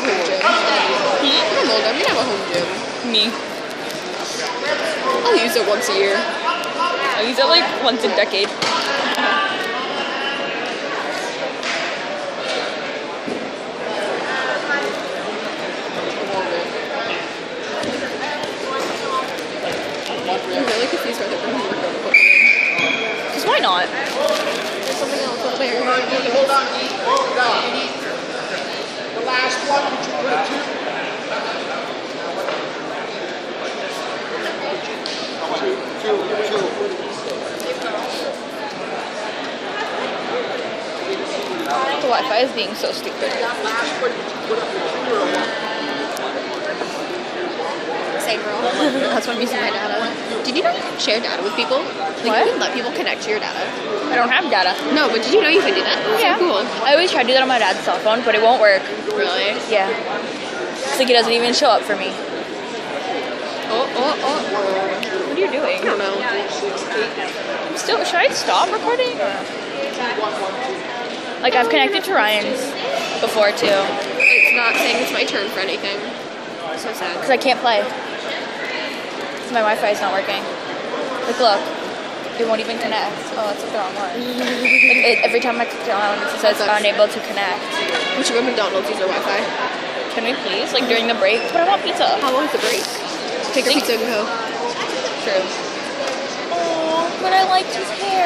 home gym. I. We have a home gym. Me. I'll use it once a year. I use it like once a decade. I'm really confused whether we're put them in. Because why not? There's something else there. The Wi-Fi is being so stupid. That last one, would you put up your finger or what? Same girl. That's I'm using my data. Did you know you can share data with people? Like What? you can let people connect to your data. I don't have data. No, but did you know you can do that? That's Yeah. So cool. I always try to do that on my dad's cell phone, but it won't work. Really? Yeah. It's like it doesn't even show up for me. Oh, oh, oh. What are you doing? I don't know. I'm still, should I stop recording? Like I've connected to Ryan's before too, It's not saying it's my turn for anything. So sad. because I can't play. Because my Wi-Fi is not working. Like look, it won't even connect. Oh, that's the wrong one. like, it, every time I click it on, it says unable to connect. We should go to McDonald's use Wi-Fi. Can we please? Like during the break? But I want pizza. How long is the break? Take our Think- pizza and go. True. Oh, but I liked his hair.